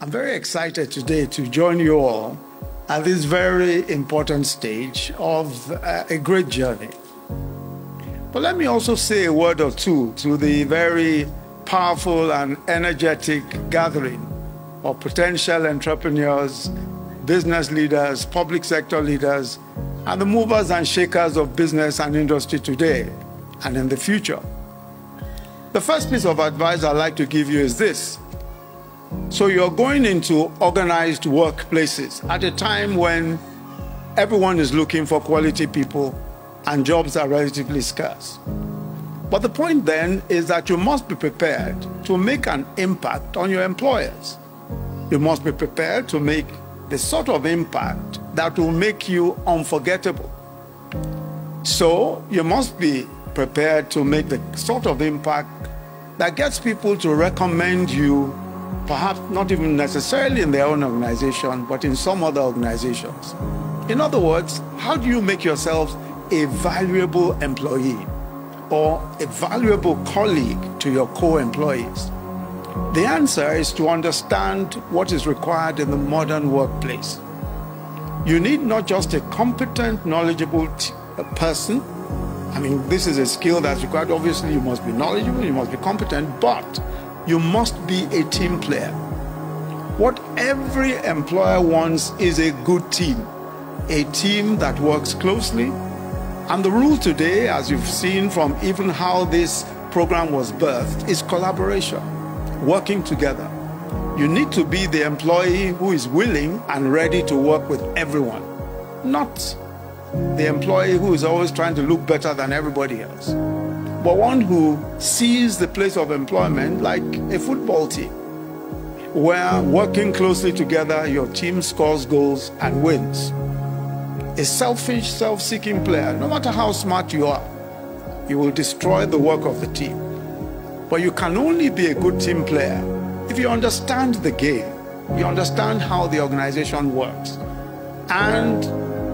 I'm very excited today to join you all at this very important stage of uh, a great journey. But let me also say a word or two to the very powerful and energetic gathering of potential entrepreneurs, business leaders, public sector leaders, and the movers and shakers of business and industry today and in the future. The first piece of advice I'd like to give you is this. So you're going into organized workplaces at a time when everyone is looking for quality people and jobs are relatively scarce. But the point then is that you must be prepared to make an impact on your employers. You must be prepared to make the sort of impact that will make you unforgettable. So you must be prepared to make the sort of impact that gets people to recommend you, perhaps not even necessarily in their own organization, but in some other organizations. In other words, how do you make yourself a valuable employee or a valuable colleague to your co employees? The answer is to understand what is required in the modern workplace. You need not just a competent, knowledgeable person. I mean, this is a skill that's required. Obviously, you must be knowledgeable, you must be competent, but you must be a team player. What every employer wants is a good team, a team that works closely. And the rule today, as you've seen from even how this program was birthed, is collaboration working together. You need to be the employee who is willing and ready to work with everyone, not the employee who is always trying to look better than everybody else, but one who sees the place of employment like a football team, where working closely together, your team scores goals and wins. A selfish, self seeking player, no matter how smart you are, you will destroy the work of the team. But you can only be a good team player if you understand the game, you understand how the organization works, and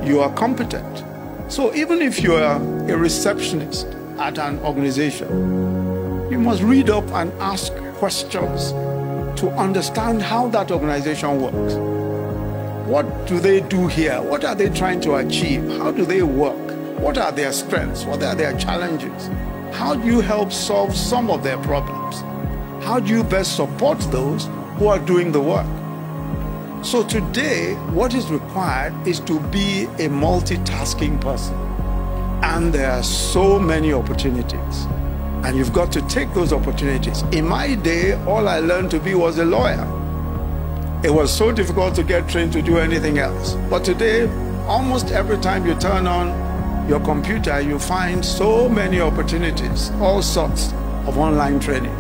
you are competent. So even if you are a receptionist at an organization, you must read up and ask questions to understand how that organization works. What do they do here? What are they trying to achieve? How do they work? What are their strengths? What are their challenges? How do you help solve some of their problems? How do you best support those who are doing the work? So today, what is required is to be a multitasking person. And there are so many opportunities. And you've got to take those opportunities. In my day, all I learned to be was a lawyer. It was so difficult to get trained to do anything else. But today, almost every time you turn on your computer, you find so many opportunities, all sorts of online training.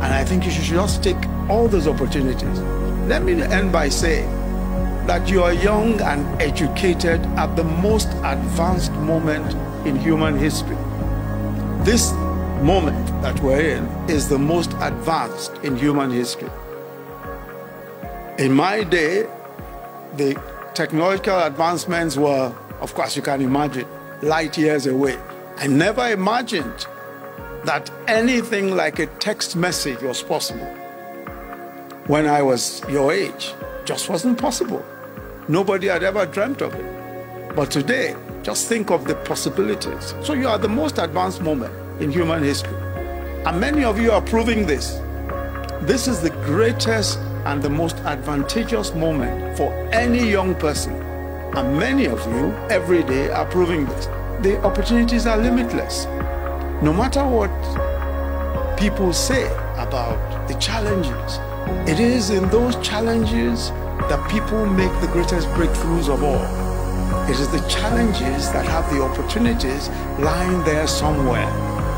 And I think you should just take all those opportunities. Let me end by saying that you are young and educated at the most advanced moment in human history. This moment that we're in is the most advanced in human history. In my day, the technological advancements were, of course, you can imagine, light years away. I never imagined that anything like a text message was possible. When I was your age, just wasn't possible. Nobody had ever dreamt of it. But today, just think of the possibilities. So you are the most advanced moment in human history. And many of you are proving this. This is the greatest and the most advantageous moment for any young person and many of you every day are proving this. The opportunities are limitless. No matter what people say about the challenges, it is in those challenges that people make the greatest breakthroughs of all. It is the challenges that have the opportunities lying there somewhere.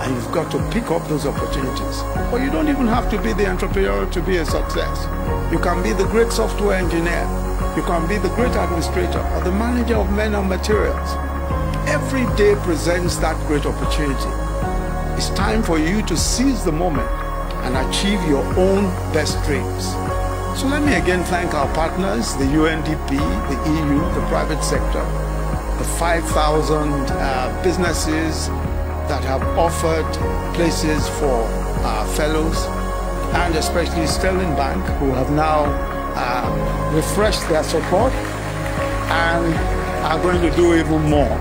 And you've got to pick up those opportunities. But you don't even have to be the entrepreneur to be a success. You can be the great software engineer you can be the great administrator or the manager of men and materials. Every day presents that great opportunity. It's time for you to seize the moment and achieve your own best dreams. So let me again thank our partners, the UNDP, the EU, the private sector, the 5,000 uh, businesses that have offered places for our fellows, and especially Sterling Bank, who have now uh, refreshed their support and are going to do even more.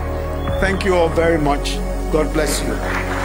Thank you all very much. God bless you.